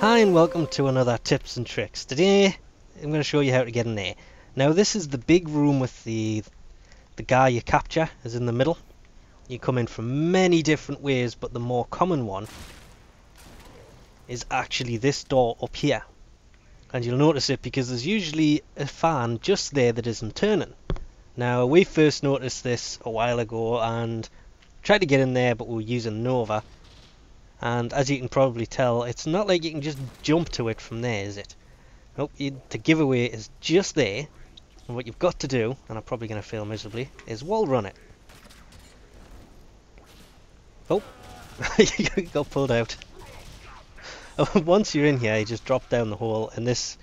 Hi and welcome to another tips and tricks. Today I'm going to show you how to get in there. Now this is the big room with the the guy you capture is in the middle. You come in from many different ways but the more common one is actually this door up here. And you'll notice it because there's usually a fan just there that isn't turning. Now we first noticed this a while ago and tried to get in there but we were using Nova and as you can probably tell it's not like you can just jump to it from there is it? Nope you, the giveaway is just there. And what you've got to do and I'm probably going to fail miserably is wall run it. Oh you got pulled out. Once you're in here you just drop down the hole and this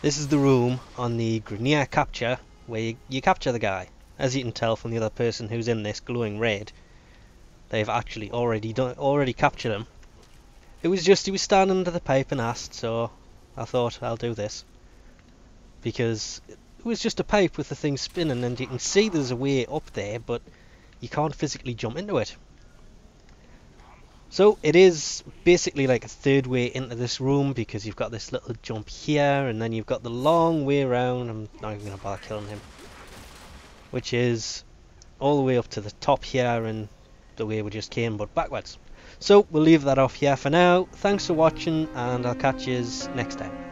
this is the room on the Grineer capture where you, you capture the guy. As you can tell from the other person who's in this glowing red they've actually already done already captured him. It was just he was standing under the pipe and asked, so I thought I'll do this because it was just a pipe with the thing spinning, and you can see there's a way up there, but you can't physically jump into it. So it is basically like a third way into this room because you've got this little jump here and then you've got the long way around. I'm not even going to bother killing him. Which is all the way up to the top here and the way we just came but backwards. So we'll leave that off here for now. Thanks for watching and I'll catch you next time.